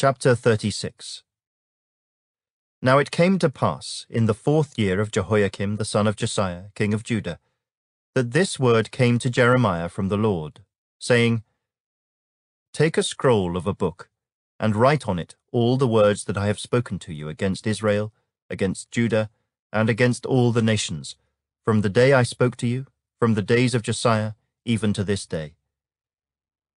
Chapter 36 Now it came to pass, in the fourth year of Jehoiakim the son of Josiah, king of Judah, that this word came to Jeremiah from the Lord, saying, Take a scroll of a book, and write on it all the words that I have spoken to you against Israel, against Judah, and against all the nations, from the day I spoke to you, from the days of Josiah, even to this day.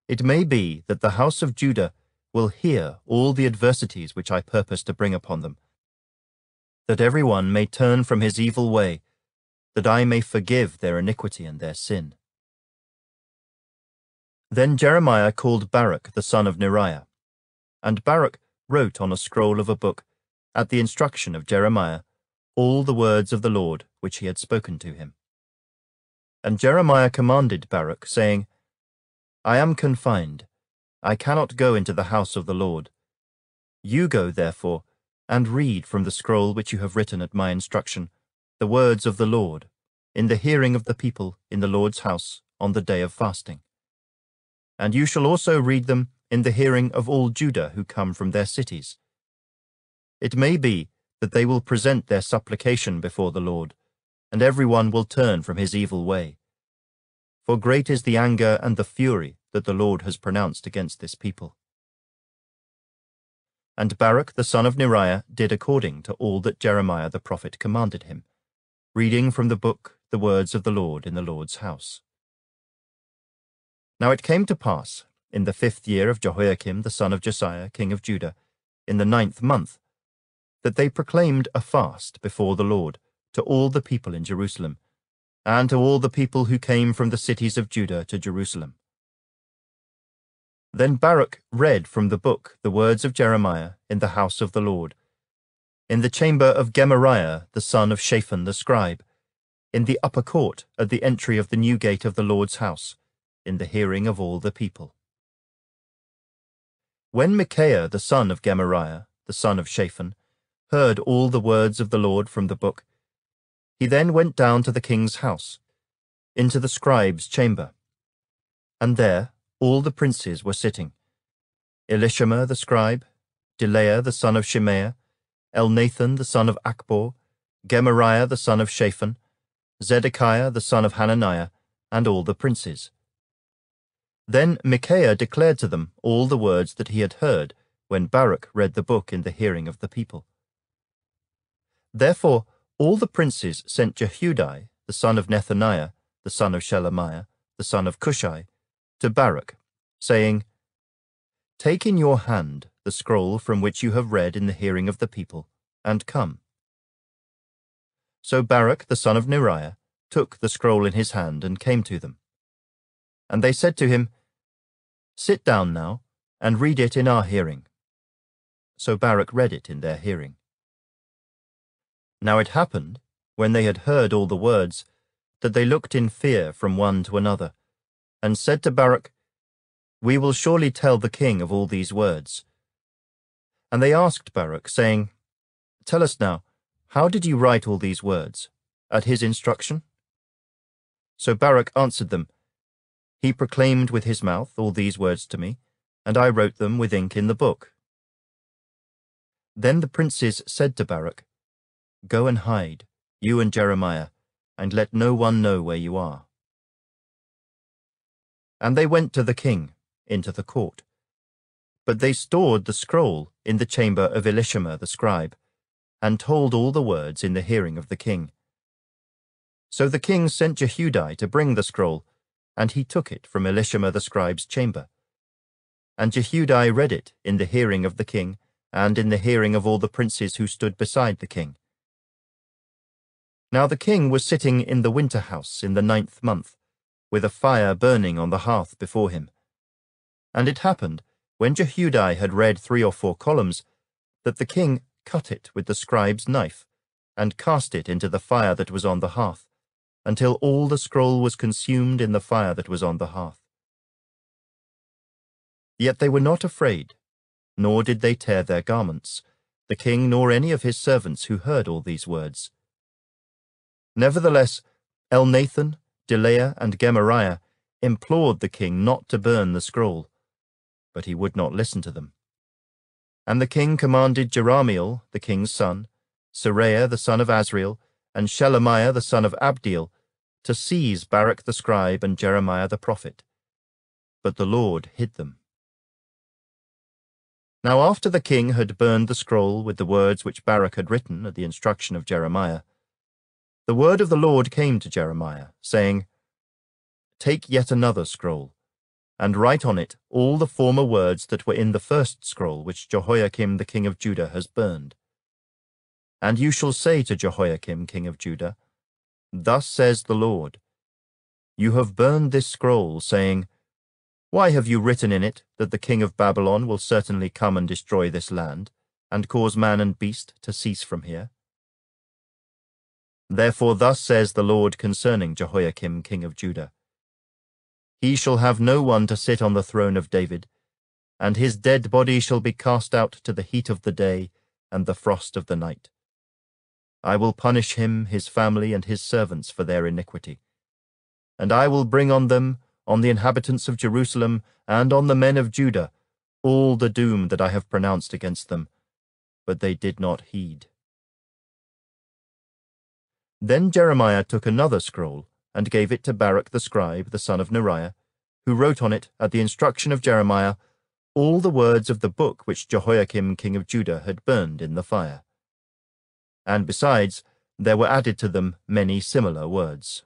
It may be that the house of Judah will hear all the adversities which I purpose to bring upon them, that every one may turn from his evil way, that I may forgive their iniquity and their sin. Then Jeremiah called Baruch the son of Neriah, and Baruch wrote on a scroll of a book, at the instruction of Jeremiah, all the words of the Lord which he had spoken to him. And Jeremiah commanded Baruch, saying, I am confined, I cannot go into the house of the Lord. You go, therefore, and read from the scroll which you have written at my instruction, the words of the Lord, in the hearing of the people in the Lord's house on the day of fasting. And you shall also read them in the hearing of all Judah who come from their cities. It may be that they will present their supplication before the Lord, and every one will turn from his evil way. For great is the anger and the fury that the Lord has pronounced against this people. And Baruch the son of Neriah did according to all that Jeremiah the prophet commanded him, reading from the book the words of the Lord in the Lord's house. Now it came to pass, in the fifth year of Jehoiakim the son of Josiah, king of Judah, in the ninth month, that they proclaimed a fast before the Lord to all the people in Jerusalem, and to all the people who came from the cities of Judah to Jerusalem. Then Baruch read from the book the words of Jeremiah in the house of the Lord, in the chamber of Gemariah the son of Shaphan the scribe, in the upper court at the entry of the new gate of the Lord's house, in the hearing of all the people. When Michaiah the son of Gemariah, the son of Shaphan, heard all the words of the Lord from the book, he then went down to the king's house, into the scribe's chamber. And there all the princes were sitting, Elishama the scribe, Delaiah the son of Shemaiah, Elnathan the son of Achbor, Gemariah the son of Shaphan, Zedekiah the son of Hananiah, and all the princes. Then Michaiah declared to them all the words that he had heard when Baruch read the book in the hearing of the people. Therefore all the princes sent Jehudi, the son of Nethaniah, the son of Shelemiah, the son of Cushi, to Baruch, saying, Take in your hand the scroll from which you have read in the hearing of the people, and come. So Baruch the son of Neriah took the scroll in his hand and came to them. And they said to him, Sit down now, and read it in our hearing. So Baruch read it in their hearing. Now it happened, when they had heard all the words, that they looked in fear from one to another, and said to Baruch, We will surely tell the king of all these words. And they asked Baruch, saying, Tell us now, how did you write all these words? At his instruction? So Baruch answered them, He proclaimed with his mouth all these words to me, and I wrote them with ink in the book. Then the princes said to Baruch, Go and hide, you and Jeremiah, and let no one know where you are. And they went to the king, into the court. But they stored the scroll in the chamber of Elishama the scribe, and told all the words in the hearing of the king. So the king sent Jehudi to bring the scroll, and he took it from Elishama the scribe's chamber. And Jehudi read it in the hearing of the king, and in the hearing of all the princes who stood beside the king. Now the king was sitting in the winter house in the ninth month, with a fire burning on the hearth before him. And it happened, when Jehudi had read three or four columns, that the king cut it with the scribe's knife, and cast it into the fire that was on the hearth, until all the scroll was consumed in the fire that was on the hearth. Yet they were not afraid, nor did they tear their garments, the king nor any of his servants who heard all these words. Nevertheless, Elnathan, Delaiah, and Gemariah implored the king not to burn the scroll, but he would not listen to them. And the king commanded Jerahmeel, the king's son, Seraiah the son of Azriel, and Shelemiah the son of Abdeel, to seize Baruch the scribe and Jeremiah the prophet. But the Lord hid them. Now after the king had burned the scroll with the words which Baruch had written at the instruction of Jeremiah, the word of the Lord came to Jeremiah, saying, Take yet another scroll, and write on it all the former words that were in the first scroll which Jehoiakim the king of Judah has burned. And you shall say to Jehoiakim king of Judah, Thus says the Lord, You have burned this scroll, saying, Why have you written in it that the king of Babylon will certainly come and destroy this land, and cause man and beast to cease from here? Therefore thus says the Lord concerning Jehoiakim king of Judah, he shall have no one to sit on the throne of David, and his dead body shall be cast out to the heat of the day and the frost of the night. I will punish him, his family, and his servants for their iniquity. And I will bring on them, on the inhabitants of Jerusalem, and on the men of Judah, all the doom that I have pronounced against them, but they did not heed. Then Jeremiah took another scroll, and gave it to Baruch the scribe, the son of Neriah, who wrote on it, at the instruction of Jeremiah, all the words of the book which Jehoiakim king of Judah had burned in the fire. And besides, there were added to them many similar words.